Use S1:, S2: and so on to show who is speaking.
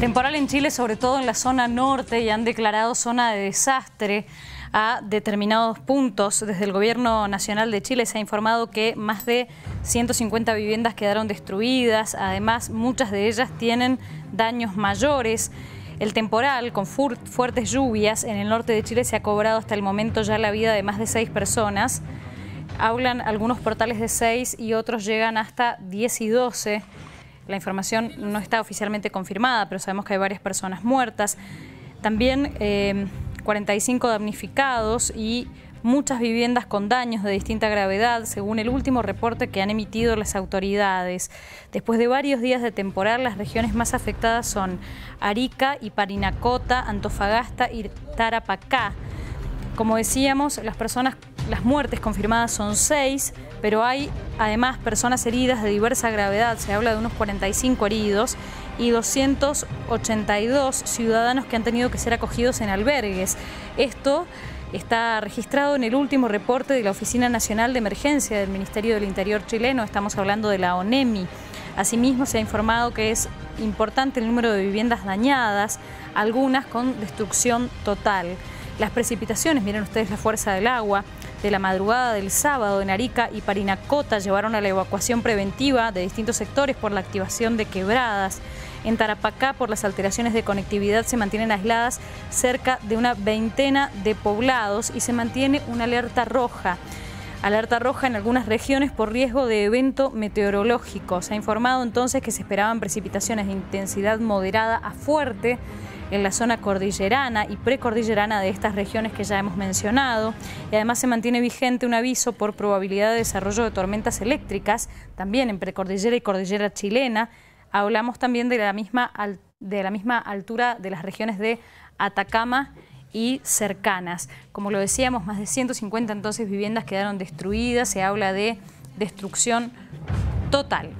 S1: Temporal en Chile, sobre todo en la zona norte, y han declarado zona de desastre a determinados puntos. Desde el Gobierno Nacional de Chile se ha informado que más de 150 viviendas quedaron destruidas, además muchas de ellas tienen daños mayores. El temporal, con fuertes lluvias en el norte de Chile, se ha cobrado hasta el momento ya la vida de más de seis personas. Hablan algunos portales de seis y otros llegan hasta 10 y 12. La información no está oficialmente confirmada, pero sabemos que hay varias personas muertas. También 45 eh, damnificados y muchas viviendas con daños de distinta gravedad, según el último reporte que han emitido las autoridades. Después de varios días de temporal, las regiones más afectadas son Arica Parinacota, Antofagasta y Tarapacá. Como decíamos, las personas, las muertes confirmadas son seis, pero hay además personas heridas de diversa gravedad, se habla de unos 45 heridos y 282 ciudadanos que han tenido que ser acogidos en albergues. Esto está registrado en el último reporte de la Oficina Nacional de Emergencia del Ministerio del Interior chileno, estamos hablando de la ONEMI. Asimismo, se ha informado que es importante el número de viviendas dañadas, algunas con destrucción total. Las precipitaciones, miren ustedes la fuerza del agua, de la madrugada del sábado en Arica y Parinacota llevaron a la evacuación preventiva de distintos sectores por la activación de quebradas. En Tarapacá, por las alteraciones de conectividad, se mantienen aisladas cerca de una veintena de poblados y se mantiene una alerta roja. Alerta roja en algunas regiones por riesgo de evento meteorológico. Se ha informado entonces que se esperaban precipitaciones de intensidad moderada a fuerte en la zona cordillerana y precordillerana de estas regiones que ya hemos mencionado. Y además se mantiene vigente un aviso por probabilidad de desarrollo de tormentas eléctricas, también en precordillera y cordillera chilena. Hablamos también de la misma, de la misma altura de las regiones de Atacama y cercanas. Como lo decíamos, más de 150 entonces viviendas quedaron destruidas, se habla de destrucción total.